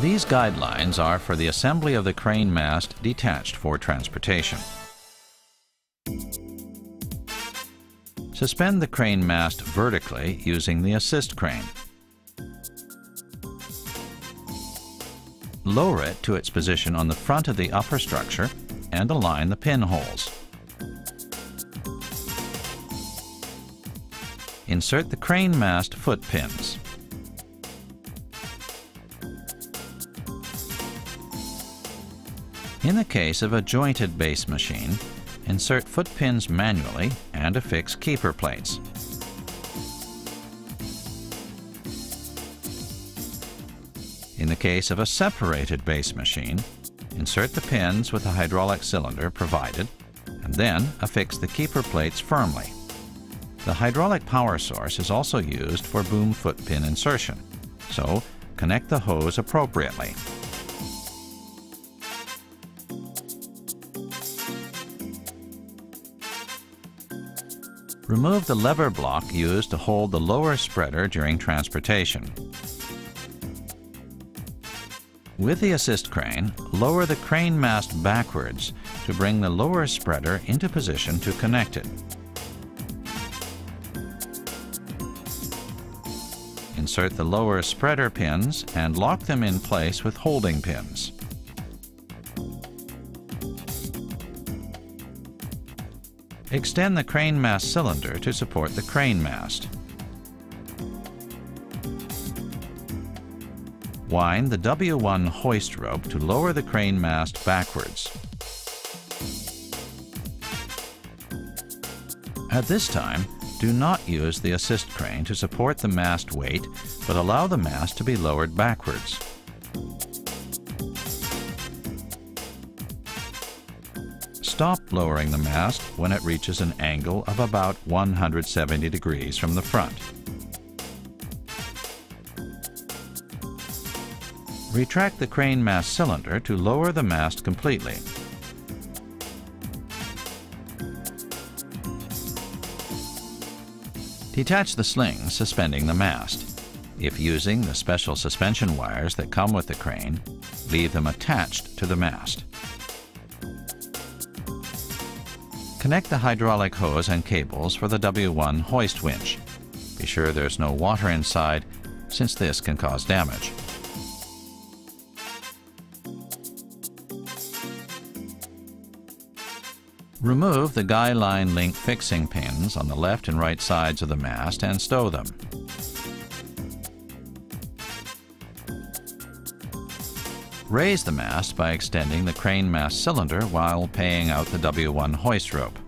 These guidelines are for the assembly of the crane mast detached for transportation. Suspend the crane mast vertically using the assist crane. Lower it to its position on the front of the upper structure and align the pinholes. Insert the crane mast foot pins. In the case of a jointed base machine, insert foot pins manually and affix keeper plates. In the case of a separated base machine, insert the pins with the hydraulic cylinder provided and then affix the keeper plates firmly. The hydraulic power source is also used for boom foot pin insertion, so connect the hose appropriately. Remove the lever block used to hold the lower spreader during transportation. With the assist crane, lower the crane mast backwards to bring the lower spreader into position to connect it. Insert the lower spreader pins and lock them in place with holding pins. Extend the crane mast cylinder to support the crane mast. Wind the W1 hoist rope to lower the crane mast backwards. At this time, do not use the assist crane to support the mast weight, but allow the mast to be lowered backwards. Stop lowering the mast when it reaches an angle of about 170 degrees from the front. Retract the crane mast cylinder to lower the mast completely. Detach the sling suspending the mast. If using the special suspension wires that come with the crane, leave them attached to the mast. Connect the hydraulic hose and cables for the W1 hoist winch. Be sure there's no water inside, since this can cause damage. Remove the guy line link fixing pins on the left and right sides of the mast and stow them. Raise the mast by extending the crane mast cylinder while paying out the W1 hoist rope.